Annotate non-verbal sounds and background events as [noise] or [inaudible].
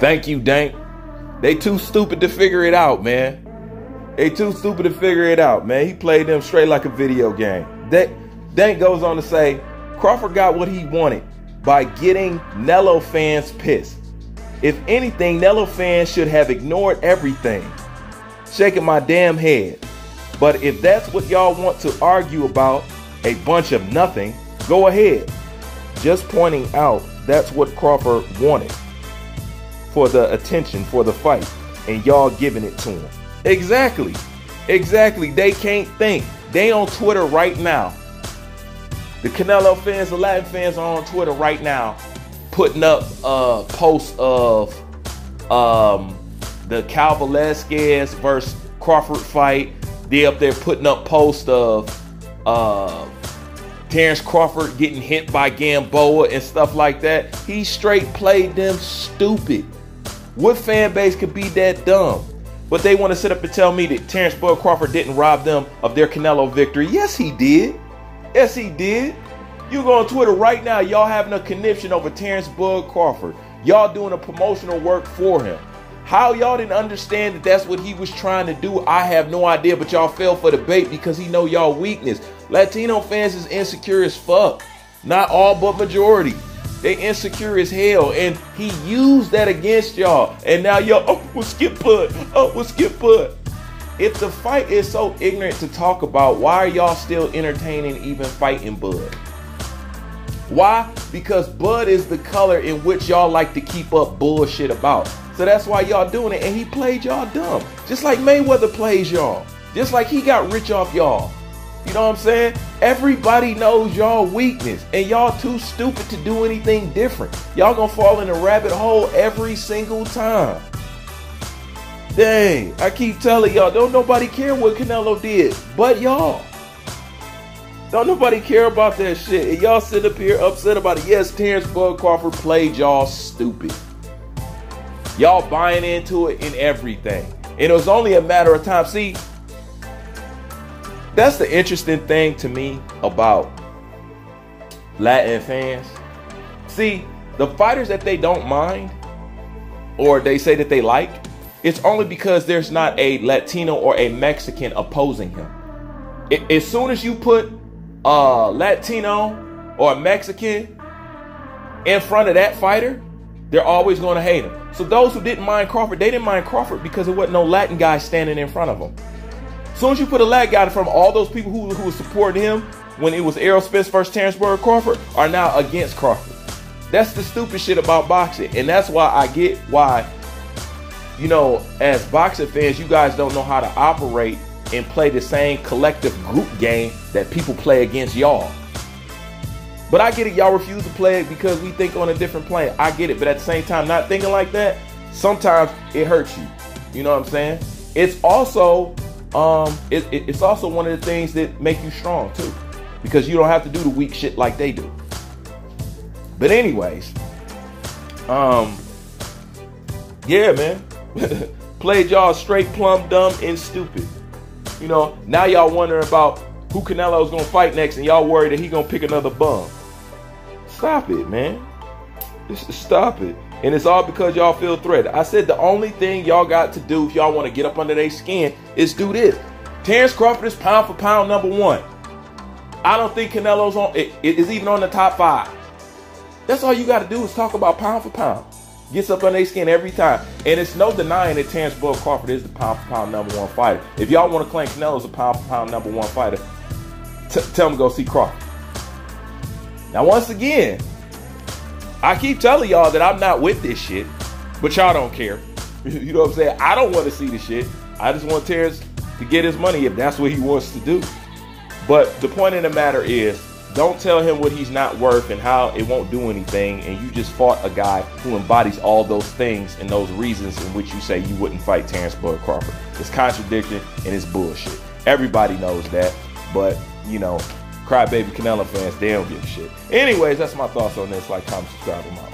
Thank you, Dank. They too stupid to figure it out, man. They too stupid to figure it out, man. He played them straight like a video game. That Dank goes on to say, Crawford got what he wanted by getting Nello fans pissed. If anything, Nello fans should have ignored everything. Shaking my damn head. But if that's what y'all want to argue about, a bunch of nothing, go ahead. Just pointing out that's what Crawford wanted for the attention, for the fight, and y'all giving it to him. Exactly. Exactly. They can't think. They on Twitter right now. The Canelo fans, the Latin fans are on Twitter right now putting up uh posts of um the Cal Velasquez versus Crawford fight. They up there putting up posts of uh Terence Crawford getting hit by Gamboa and stuff like that. He straight played them stupid. What fan base could be that dumb? But they want to sit up and tell me that Terence Bud Crawford didn't rob them of their Canelo victory. Yes, he did. Yes, he did. You go on Twitter right now, y'all having a conniption over Terence Bud Crawford. Y'all doing a promotional work for him. How y'all didn't understand that that's what he was trying to do, I have no idea, but y'all fell for the bait because he know y'all weakness. Latino fans is insecure as fuck. Not all, but majority. They insecure as hell, and he used that against y'all. And now y'all, oh, we'll skip put, oh, we'll skip put. If the fight is so ignorant to talk about, why are y'all still entertaining even fighting Bud? Why? Because Bud is the color in which y'all like to keep up bullshit about. So that's why y'all doing it. And he played y'all dumb. Just like Mayweather plays y'all. Just like he got rich off y'all. You know what I'm saying? Everybody knows y'all weakness. And y'all too stupid to do anything different. Y'all gonna fall in a rabbit hole every single time. Dang, I keep telling y'all, don't nobody care what Canelo did, but y'all. Don't nobody care about that shit. And y'all sit up here upset about it. Yes, Terence Bud Crawford played y'all stupid. Y'all buying into it in everything. And it was only a matter of time. See, that's the interesting thing to me about Latin fans. See, the fighters that they don't mind or they say that they like, it's only because there's not a Latino or a Mexican opposing him. As soon as you put a Latino or a Mexican in front of that fighter, they're always going to hate him. So those who didn't mind Crawford, they didn't mind Crawford because there wasn't no Latin guy standing in front of him. As soon as you put a Latin out from all those people who, who were supporting him when it was Errol Spence versus Terence Bud Crawford are now against Crawford. That's the stupid shit about boxing. And that's why I get why, you know, as boxing fans, you guys don't know how to operate and play the same collective group game that people play against y'all. But I get it, y'all refuse to play it because we think on a different plane. I get it, but at the same time, not thinking like that, sometimes it hurts you. You know what I'm saying? It's also um it, it, it's also one of the things that make you strong too. Because you don't have to do the weak shit like they do. But anyways, um yeah, man. [laughs] Played y'all straight plumb dumb and stupid. You know, now y'all wondering about who Canelo's gonna fight next, and y'all worried that he gonna pick another bum. Stop it, man. Just stop it. And it's all because y'all feel threatened. I said the only thing y'all got to do if y'all want to get up under their skin is do this. Terence Crawford is pound for pound number one. I don't think Canelo's on it is even on the top five. That's all you got to do is talk about pound for pound. Gets up on their skin every time. And it's no denying that Terence Bud Crawford is the pound for pound number one fighter. If y'all want to claim Canelo's a pound for pound number one fighter, t- tell them go see Crawford. Now, once again, I keep telling y'all that I'm not with this shit, but y'all don't care. [laughs] you know what I'm saying? I don't want to see the shit. I just want Terence to get his money if that's what he wants to do. But the point of the matter is, don't tell him what he's not worth and how it won't do anything. And you just fought a guy who embodies all those things and those reasons in which you say you wouldn't fight Terence Bud Crawford. It's contradiction and it's bullshit. Everybody knows that. But, you know, crybaby Canelo fans, they don't give a shit. Anyways, that's my thoughts on this. Like, comment, subscribe, and all.